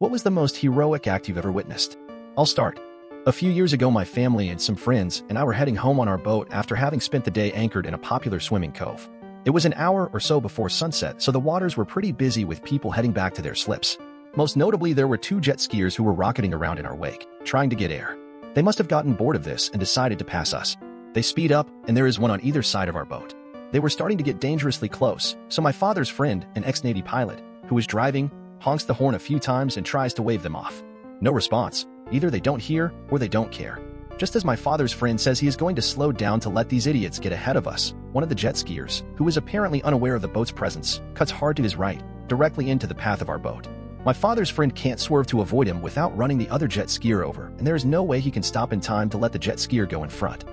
What was the most heroic act you've ever witnessed? I'll start. A few years ago, my family and some friends and I were heading home on our boat after having spent the day anchored in a popular swimming cove. It was an hour or so before sunset, so the waters were pretty busy with people heading back to their slips. Most notably, there were two jet skiers who were rocketing around in our wake, trying to get air. They must have gotten bored of this and decided to pass us. They speed up, and there is one on either side of our boat. They were starting to get dangerously close, so my father's friend, an ex-Navy pilot, who was driving, honks the horn a few times and tries to wave them off. No response. Either they don't hear or they don't care. Just as my father's friend says he is going to slow down to let these idiots get ahead of us, one of the jet skiers, who is apparently unaware of the boat's presence, cuts hard to his right, directly into the path of our boat. My father's friend can't swerve to avoid him without running the other jet skier over, and there is no way he can stop in time to let the jet skier go in front.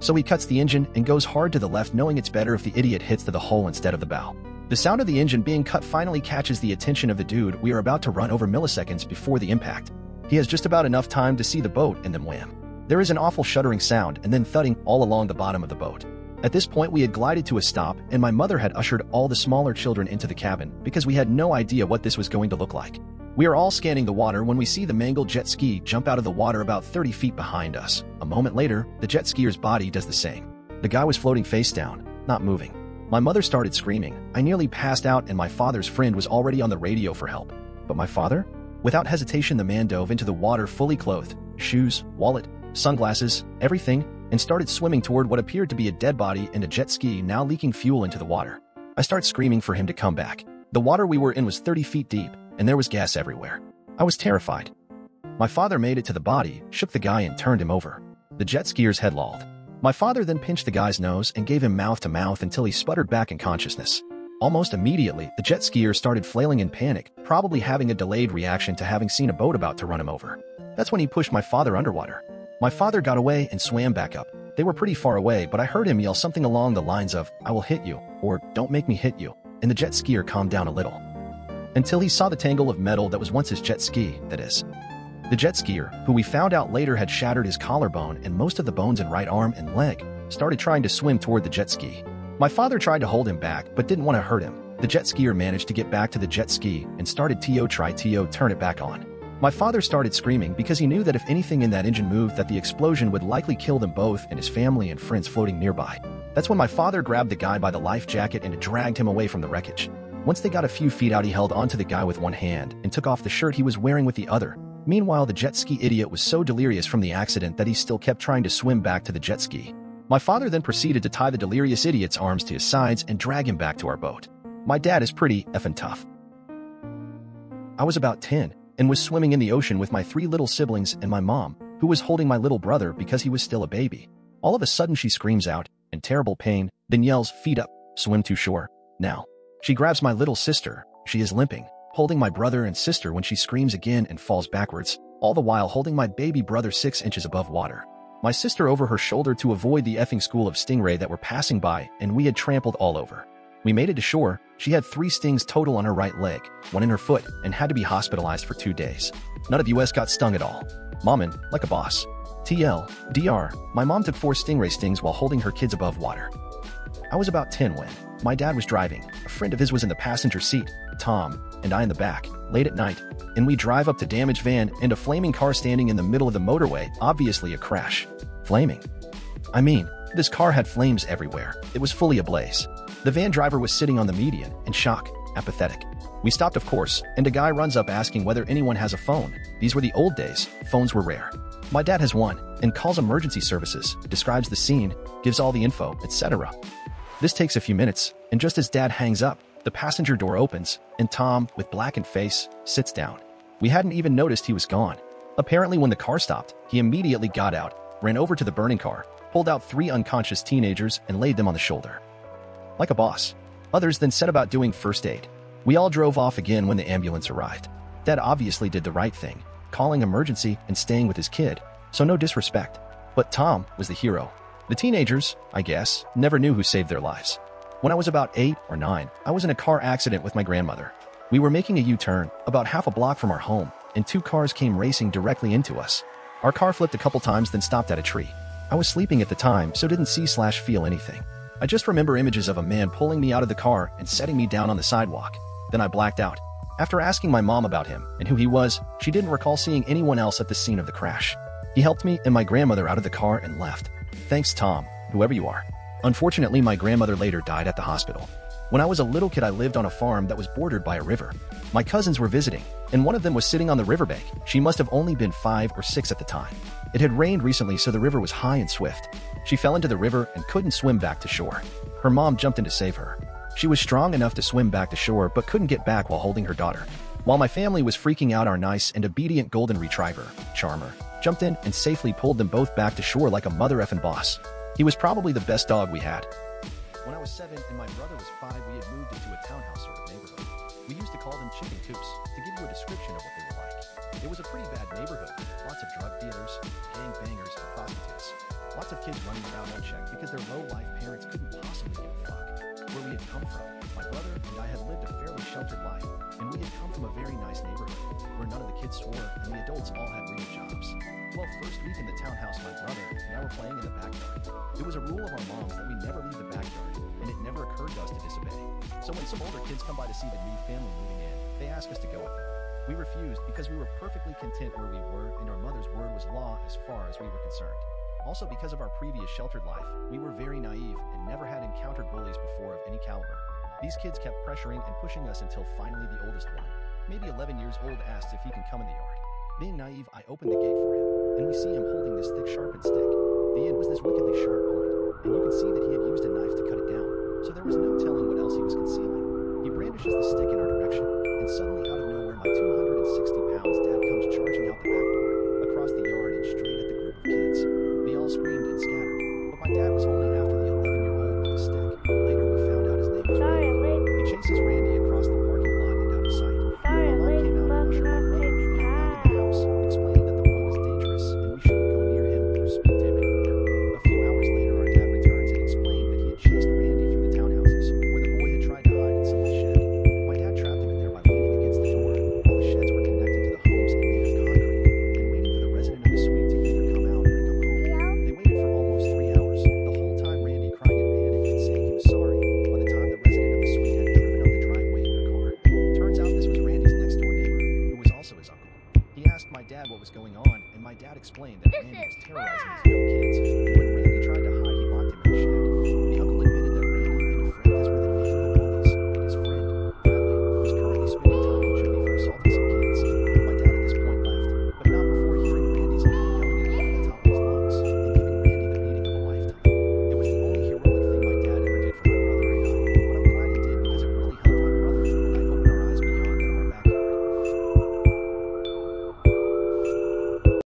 So he cuts the engine and goes hard to the left knowing it's better if the idiot hits to the hull instead of the bow. The sound of the engine being cut finally catches the attention of the dude we are about to run over milliseconds before the impact. He has just about enough time to see the boat and then wham. There is an awful shuddering sound and then thudding all along the bottom of the boat. At this point, we had glided to a stop, and my mother had ushered all the smaller children into the cabin because we had no idea what this was going to look like. We are all scanning the water when we see the mangled jet ski jump out of the water about 30 feet behind us. A moment later, the jet skier's body does the same. The guy was floating face down, not moving. My mother started screaming. I nearly passed out and my father's friend was already on the radio for help. But my father? Without hesitation, the man dove into the water fully clothed, shoes, wallet, sunglasses, everything, and started swimming toward what appeared to be a dead body and a jet ski now leaking fuel into the water. I start screaming for him to come back. The water we were in was 30 feet deep, and there was gas everywhere. I was terrified. My father made it to the body, shook the guy, and turned him over. The jet skier's head lolled. My father then pinched the guy's nose and gave him mouth to mouth until he sputtered back in consciousness. Almost immediately, the jet skier started flailing in panic, probably having a delayed reaction to having seen a boat about to run him over. That's when he pushed my father underwater. My father got away and swam back up. They were pretty far away, but I heard him yell something along the lines of, I will hit you, or don't make me hit you, and the jet skier calmed down a little. Until he saw the tangle of metal that was once his jet ski, that is. The jet skier, who we found out later had shattered his collarbone and most of the bones in right arm and leg, started trying to swim toward the jet ski. My father tried to hold him back but didn't want to hurt him. The jet skier managed to get back to the jet ski and started to try to turn it back on. My father started screaming because he knew that if anything in that engine moved that the explosion would likely kill them both and his family and friends floating nearby. That's when my father grabbed the guy by the life jacket and dragged him away from the wreckage. Once they got a few feet out he held onto the guy with one hand and took off the shirt he was wearing with the other, Meanwhile, the jet ski idiot was so delirious from the accident that he still kept trying to swim back to the jet ski. My father then proceeded to tie the delirious idiot's arms to his sides and drag him back to our boat. My dad is pretty effing tough. I was about 10 and was swimming in the ocean with my three little siblings and my mom, who was holding my little brother because he was still a baby. All of a sudden she screams out, in terrible pain, then yells, feet up, swim to shore, now. She grabs my little sister, she is limping, holding my brother and sister when she screams again and falls backwards, all the while holding my baby brother six inches above water. My sister over her shoulder to avoid the effing school of stingray that were passing by, and we had trampled all over. We made it to shore. She had three stings total on her right leg, one in her foot, and had to be hospitalized for two days. None of us got stung at all. Mommin, like a boss. TL, DR, my mom took four stingray stings while holding her kids above water. I was about 10 when my dad was driving. A friend of his was in the passenger seat, Tom, and I in the back, late at night, and we drive up to damaged van and a flaming car standing in the middle of the motorway, obviously a crash. Flaming. I mean, this car had flames everywhere. It was fully ablaze. The van driver was sitting on the median, in shock, apathetic. We stopped, of course, and a guy runs up asking whether anyone has a phone. These were the old days. Phones were rare. My dad has one, and calls emergency services, describes the scene, gives all the info, etc. This takes a few minutes, and just as dad hangs up, the passenger door opens, and Tom, with blackened face, sits down. We hadn't even noticed he was gone. Apparently, when the car stopped, he immediately got out, ran over to the burning car, pulled out three unconscious teenagers, and laid them on the shoulder. Like a boss. Others then set about doing first aid. We all drove off again when the ambulance arrived. Dad obviously did the right thing, calling emergency and staying with his kid, so no disrespect. But Tom was the hero. The teenagers, I guess, never knew who saved their lives. When I was about 8 or 9, I was in a car accident with my grandmother. We were making a U-turn, about half a block from our home, and two cars came racing directly into us. Our car flipped a couple times then stopped at a tree. I was sleeping at the time, so didn't see slash feel anything. I just remember images of a man pulling me out of the car and setting me down on the sidewalk. Then I blacked out. After asking my mom about him and who he was, she didn't recall seeing anyone else at the scene of the crash. He helped me and my grandmother out of the car and left. Thanks, Tom, whoever you are. Unfortunately, my grandmother later died at the hospital. When I was a little kid, I lived on a farm that was bordered by a river. My cousins were visiting, and one of them was sitting on the riverbank. She must have only been five or six at the time. It had rained recently, so the river was high and swift. She fell into the river and couldn't swim back to shore. Her mom jumped in to save her. She was strong enough to swim back to shore, but couldn't get back while holding her daughter. While my family was freaking out, our nice and obedient golden retriever, Charmer, jumped in and safely pulled them both back to shore like a mother effing boss. He was probably the best dog we had. When I was seven and my brother was five, we had moved into a townhouse sort of neighborhood. We used to call them chicken coops to give you a description of what they were like. It was a pretty bad neighborhood, lots of drug dealers, gang bangers, and prostitutes. Lots of kids running around unchecked because their low-life parents couldn't possibly give a fuck. Where we had come from, my brother and I had lived a fairly sheltered life, and we had come from a very nice neighborhood where none of the kids swore and the adults all had real jobs. Well, first week in the townhouse, my brother and I were playing in the backyard. It was a rule of our moms that we never leave the backyard, and it never occurred to us to disobey. So when some older kids come by to see the new family moving in, they ask us to go with them. We refused because we were perfectly content where we were, and our mother's word was law as far as we were concerned. Also, because of our previous sheltered life, we were very naive and never had encountered bullies before of any caliber. These kids kept pressuring and pushing us until finally the oldest one, maybe 11 years old, asked if he can come in the yard. Being naive, I opened the gate for him, and we see him holding this thick, sharpened stick. The end was this wickedly sharp point, and you can see that he had used a knife to cut it down, so there was no telling what else he was concealing. He brandishes the stick in our direction, and suddenly, out of nowhere, my 260 pounds dad comes charging out the back door, and my dad explained that Randy was terrorizing his young kids. When Randy tried to